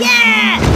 Yeah!